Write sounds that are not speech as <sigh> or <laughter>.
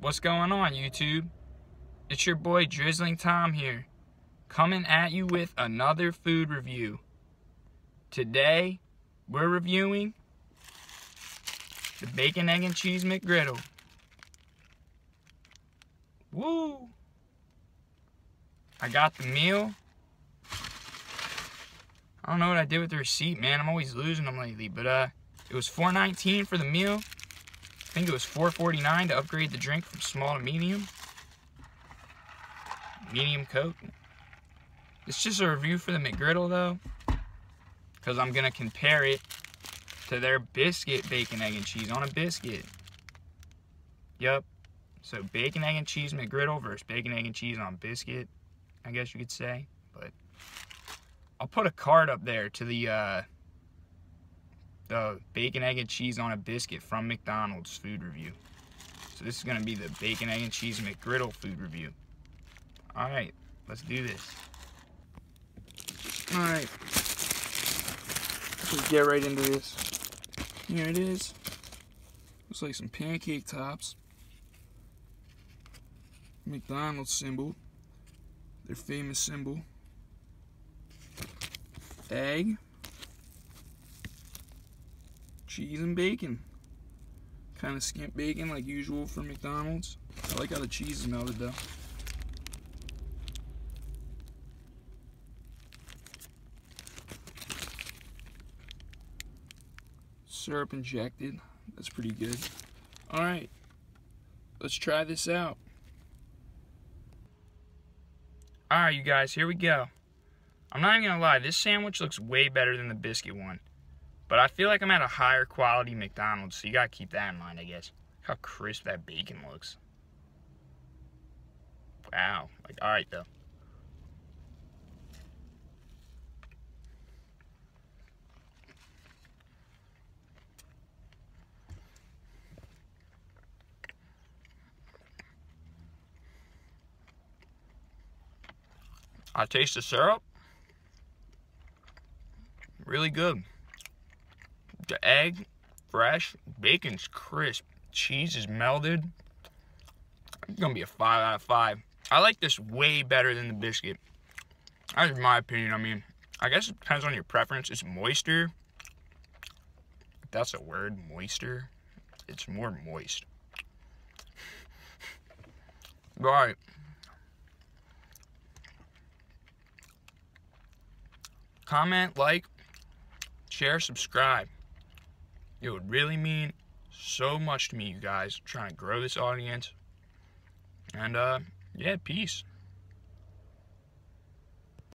What's going on, YouTube? It's your boy Drizzling Tom here, coming at you with another food review. Today, we're reviewing the Bacon, Egg, and Cheese McGriddle. Woo! I got the meal. I don't know what I did with the receipt, man. I'm always losing them lately, but uh, it was $4.19 for the meal. I think it was $4.49 to upgrade the drink from small to medium. Medium Coke. It's just a review for the McGriddle, though. Because I'm going to compare it to their biscuit bacon, egg, and cheese on a biscuit. Yep. So bacon, egg, and cheese McGriddle versus bacon, egg, and cheese on biscuit, I guess you could say. But I'll put a card up there to the uh, the bacon, egg, and cheese on a biscuit from McDonald's food review. So this is to be the bacon, egg, and cheese McGriddle food review. All right, let's do this. All right, let's get right into this. Here it is. Looks like some pancake tops. McDonald's symbol. Their famous symbol. Egg cheese and bacon. Kind of skimp bacon like usual for McDonald's. I like how the cheese is melted though. Syrup injected. That's pretty good. Alright. Let's try this out. Alright you guys, here we go. I'm not even gonna lie, this sandwich looks way better than the biscuit one. But I feel like I'm at a higher quality McDonald's, so you gotta keep that in mind, I guess. How crisp that bacon looks. Wow. Like, alright, though. I taste the syrup. Really good. The egg, fresh. Bacon's crisp. Cheese is melted. It's gonna be a five out of five. I like this way better than the biscuit. That's my opinion. I mean, I guess it depends on your preference. It's moister. If that's a word, moister. It's more moist. <laughs> All right. Comment, like, share, subscribe. It would really mean so much to me, you guys, trying to grow this audience. And, uh, yeah, peace.